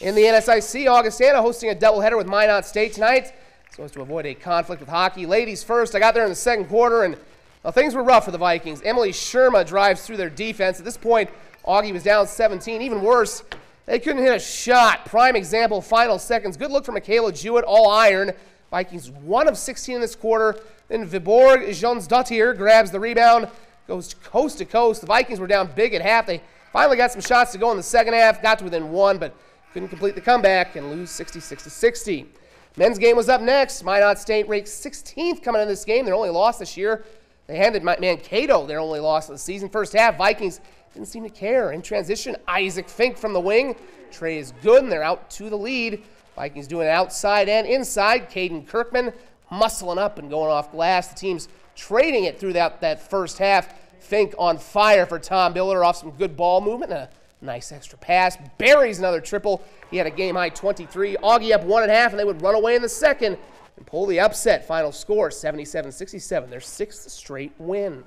In the NSIC, Augustana hosting a doubleheader with Minot State tonight. So as to avoid a conflict with hockey. Ladies first, I got there in the second quarter, and well, things were rough for the Vikings. Emily Sherma drives through their defense. At this point, Augie was down 17. Even worse, they couldn't hit a shot. Prime example, final seconds. Good look for Michaela Jewett, all iron. Vikings 1 of 16 in this quarter. Then Viborg Jonsdottir grabs the rebound, goes coast to coast. The Vikings were down big at half. They finally got some shots to go in the second half, got to within one, but couldn't complete the comeback and lose 66 to 60. Men's game was up next. Minot State ranked 16th coming into this game. Their only loss this year. They handed Mankato their only loss of the season. First half, Vikings didn't seem to care. In transition, Isaac Fink from the wing. Trey is good, and they're out to the lead. Vikings doing it outside and inside. Caden Kirkman muscling up and going off glass. The team's trading it through that, that first half. Fink on fire for Tom Billeter off some good ball movement. A nice extra pass. Buries another triple. He had a game high 23. Augie up one and a half, and they would run away in the second and pull the upset. Final score 77 67. Their sixth straight win.